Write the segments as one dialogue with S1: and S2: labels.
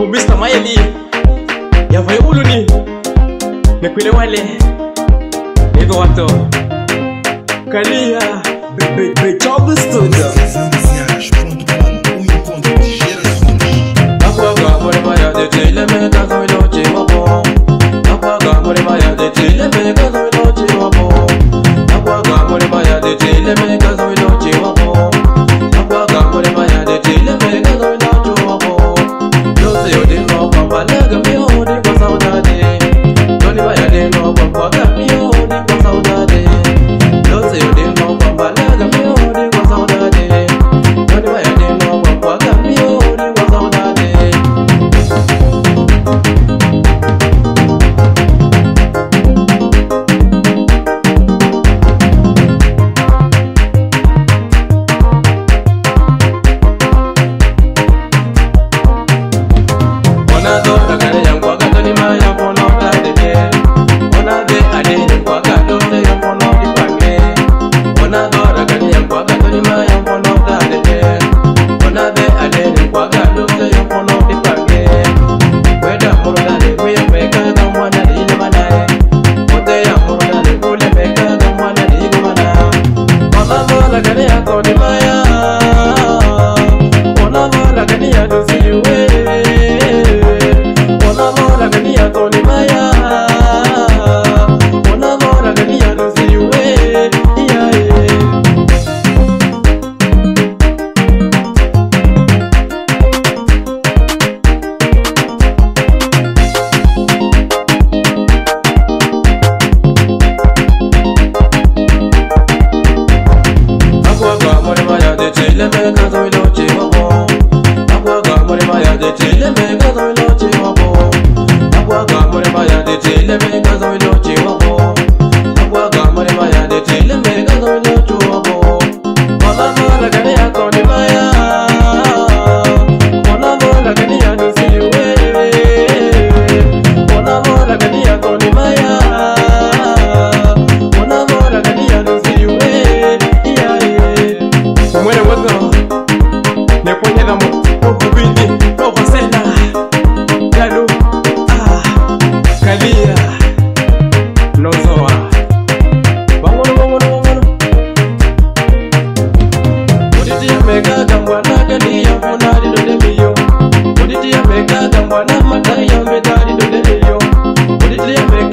S1: ho mr mayeli yavaye uluni nekwile wale ego wato kalia brechobo studio Apaga por maya de ti, le me cago y lo chivo po Apaga por maya de ti, le me cago y Una dos, la cara ya en cuaca, tu ni maya, por no hablar de bien DJ me mnie na mona lidolemiyo olitiyamekaka mwana mata yambe talidoleleyo olitiyameka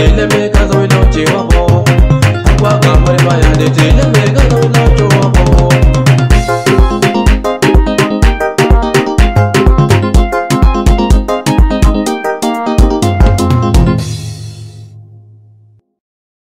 S1: tele me kazo we no chiwa ho kwa kamare maya de tele me.